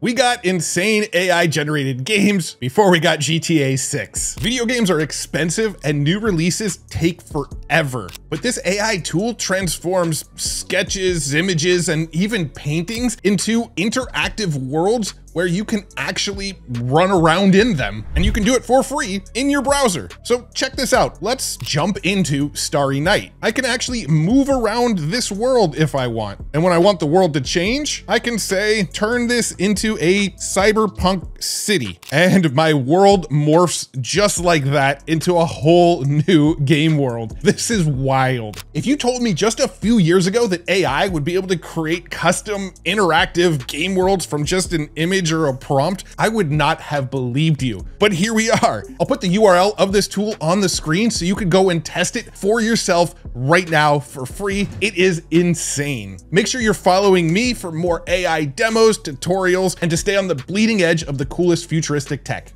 We got insane AI generated games before we got GTA 6. Video games are expensive and new releases take forever. But this AI tool transforms sketches, images, and even paintings into interactive worlds where you can actually run around in them and you can do it for free in your browser. So check this out. Let's jump into Starry Night. I can actually move around this world if I want. And when I want the world to change, I can say, turn this into a cyberpunk city. And my world morphs just like that into a whole new game world. This is wild. If you told me just a few years ago that AI would be able to create custom interactive game worlds from just an image or a prompt, I would not have believed you. But here we are. I'll put the URL of this tool on the screen so you can go and test it for yourself right now for free. It is insane. Make sure you're following me for more AI demos, tutorials, and to stay on the bleeding edge of the coolest futuristic tech.